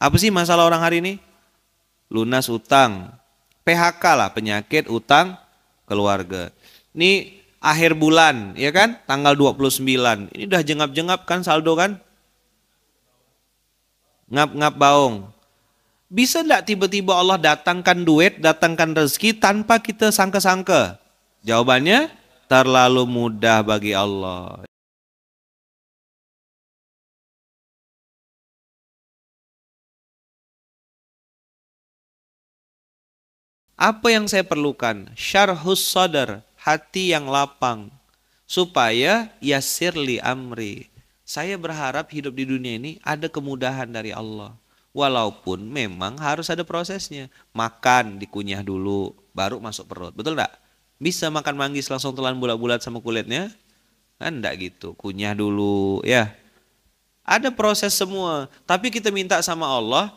Apa sih masalah orang hari ini? Lunas utang. PHK lah, penyakit, utang, keluarga. Ini akhir bulan, ya kan? Tanggal 29. Ini udah jengap-jengap kan saldo kan? Ngap-ngap baung. Bisa enggak tiba-tiba Allah datangkan duit, datangkan rezeki tanpa kita sangka-sangka? Jawabannya terlalu mudah bagi Allah. Apa yang saya perlukan? Syarhus sadar, hati yang lapang. Supaya yasirli amri. Saya berharap hidup di dunia ini ada kemudahan dari Allah. Walaupun memang harus ada prosesnya. Makan dikunyah dulu, baru masuk perut. Betul enggak? Bisa makan manggis langsung telan bulat-bulat sama kulitnya? Kan enggak gitu. Kunyah dulu, ya. Ada proses semua. Tapi kita minta sama Allah,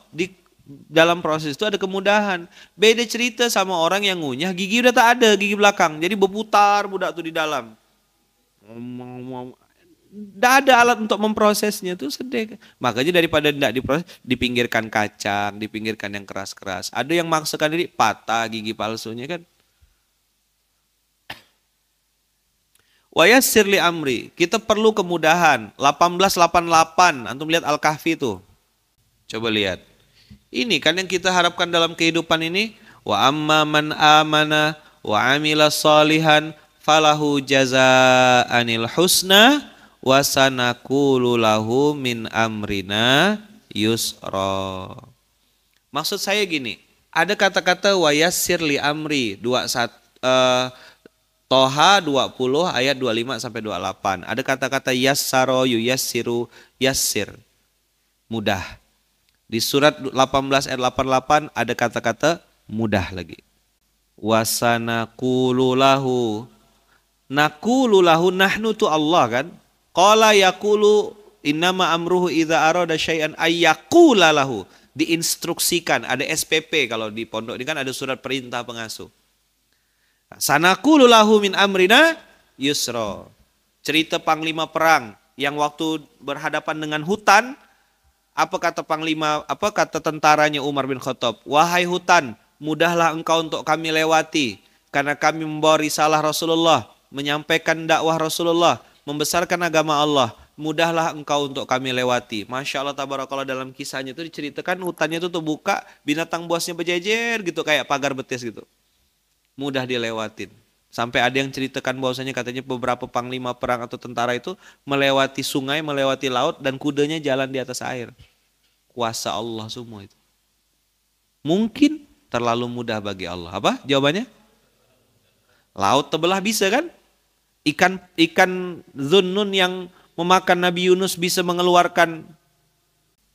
dalam proses itu ada kemudahan. Beda cerita sama orang yang ngunyah, gigi udah tak ada, gigi belakang. Jadi berputar budak tuh di dalam. Tidak ada alat untuk memprosesnya tuh sedih. Makanya daripada tidak diproses, dipinggirkan kacang, dipinggirkan yang keras-keras. Ada yang maksakan diri patah gigi palsunya kan. Wayas sirli amri. Kita perlu kemudahan. 1888. Antum lihat Al-Kahfi itu. Coba lihat. Ini kan yang kita harapkan dalam kehidupan ini. Wa amma man amana wa amila salihan falahu jazaanil husna wa sanaqulu lahu min amrina yusra. Maksud saya gini, ada kata-kata wa yassir li amri dua sat, uh, Toha 20 ayat 25 sampai 28. Ada kata-kata yassaro yuyassiru yassir. Mudah. Di surat 18 ayat 88 ada kata-kata mudah lagi. Wasana kululahu. Nakululahu nahnu tu Allah kan. Qala yakulu innama amruhu idza arada syai'an ayyakula lahu. Diinstruksikan, ada SPP kalau di pondok ini kan ada surat perintah pengasuh. Sanakulu lahu min amrina yusro. Cerita panglima perang yang waktu berhadapan dengan hutan apa kata panglima, apa kata tentaranya Umar bin Khattab? Wahai hutan, mudahlah engkau untuk kami lewati karena kami membawa risalah Rasulullah, menyampaikan dakwah Rasulullah, membesarkan agama Allah. Mudahlah engkau untuk kami lewati. Masya Allah tabarakallah dalam kisahnya itu diceritakan hutannya itu terbuka, binatang buasnya berjejer gitu kayak pagar betis gitu. Mudah dilewatin. Sampai ada yang ceritakan bahwasanya katanya beberapa panglima perang atau tentara itu melewati sungai, melewati laut dan kudanya jalan di atas air. Kuasa Allah semua itu. Mungkin terlalu mudah bagi Allah. Apa jawabannya? Laut terbelah bisa kan? Ikan ikan Zunnun yang memakan Nabi Yunus bisa mengeluarkan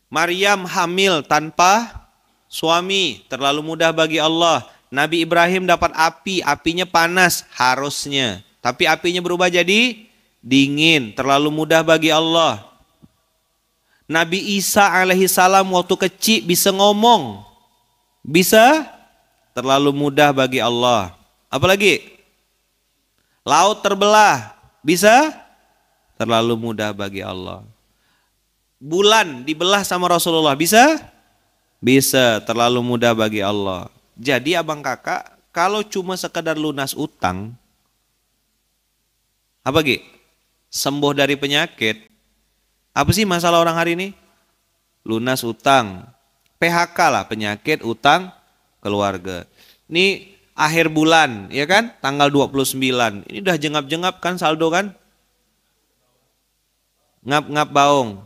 Maryam hamil tanpa suami. Terlalu mudah bagi Allah. Nabi Ibrahim dapat api, apinya panas harusnya. Tapi apinya berubah jadi dingin, terlalu mudah bagi Allah. Nabi Isa alaihi salam waktu kecil bisa ngomong. Bisa terlalu mudah bagi Allah. Apalagi? Laut terbelah. Bisa terlalu mudah bagi Allah. Bulan dibelah sama Rasulullah. Bisa? Bisa terlalu mudah bagi Allah. Jadi abang kakak, kalau cuma sekedar lunas utang, apa Gi? Sembuh dari penyakit. Apa sih masalah orang hari ini? Lunas utang. PHK lah, penyakit, utang, keluarga. Ini akhir bulan, ya kan? Tanggal 29. Ini udah jengap-jengap kan saldo kan? Ngap-ngap baung.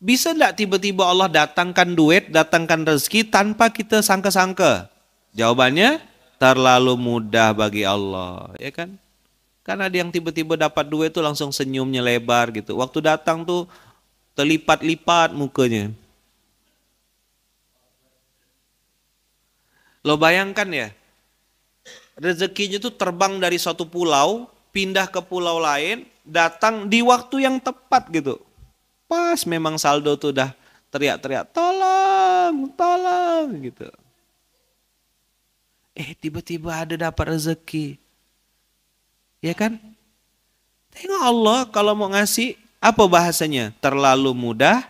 Bisa enggak tiba-tiba Allah datangkan duit, datangkan rezeki tanpa kita sangka-sangka? Jawabannya terlalu mudah bagi Allah, ya kan? Karena ada yang tiba-tiba dapat duit itu langsung senyumnya lebar gitu. Waktu datang tuh terlipat-lipat mukanya. Lo bayangkan ya, rezekinya tuh terbang dari suatu pulau, pindah ke pulau lain, datang di waktu yang tepat gitu. Pas memang saldo tuh udah teriak-teriak, tolong, tolong gitu. Eh tiba-tiba ada dapat rezeki. Ya kan? Tengok Allah kalau mau ngasih apa bahasanya? Terlalu mudah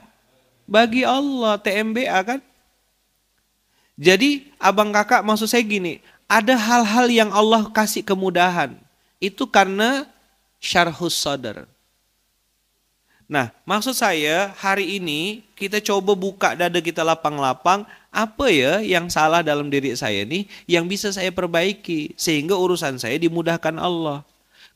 Bagi Allah, TMBA kan? Jadi abang kakak maksud saya gini, ada hal-hal yang Allah kasih kemudahan. Itu karena syarhus sadar. Nah, maksud saya hari ini kita coba buka dada kita lapang-lapang, apa ya yang salah dalam diri saya ini yang bisa saya perbaiki sehingga urusan saya dimudahkan Allah.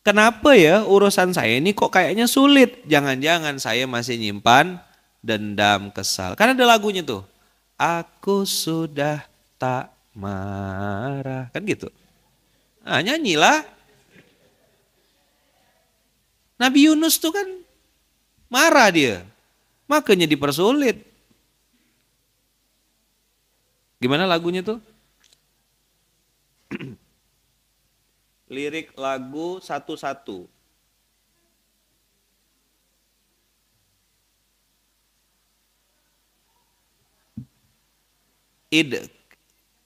Kenapa ya urusan saya ini kok kayaknya sulit? Jangan-jangan saya masih nyimpan dendam, kesal. Karena ada lagunya tuh. Aku sudah tak marah. Kan gitu. Nah, nyanyilah. Nabi Yunus tuh kan marah dia. Makanya dipersulit. Gimana lagunya tuh? Lirik lagu satu-satu. Id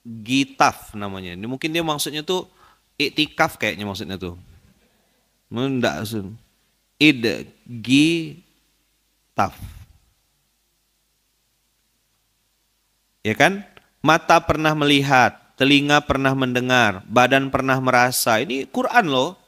gitaf namanya. Ini mungkin dia maksudnya tuh iktikaf kayaknya maksudnya tuh. Mendak id gitaf. Ya kan? Mata pernah melihat, telinga pernah mendengar, badan pernah merasa. Ini Quran loh.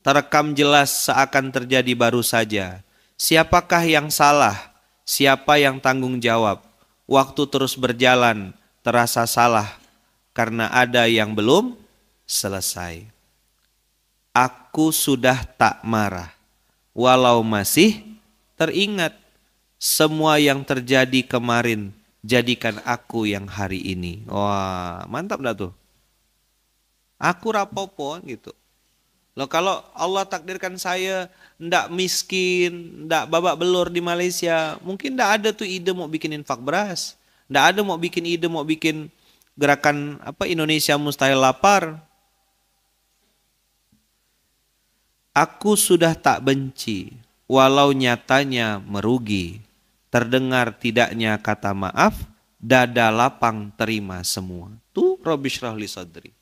Terekam jelas seakan terjadi baru saja. Siapakah yang salah? Siapa yang tanggung jawab? Waktu terus berjalan, terasa salah karena ada yang belum selesai. Aku sudah tak marah, walau masih teringat semua yang terjadi kemarin jadikan aku yang hari ini. Wah, mantap dah tuh. Aku rapopo gitu. Loh kalau Allah takdirkan saya ndak miskin, ndak babak belur di Malaysia, mungkin ndak ada tuh ide mau bikin infak beras. Ndak ada mau bikin ide mau bikin gerakan apa Indonesia mustahil lapar. Aku sudah tak benci, walau nyatanya merugi. Terdengar tidaknya kata maaf, dada lapang terima semua. Tuh Robi Syrahli Sadri.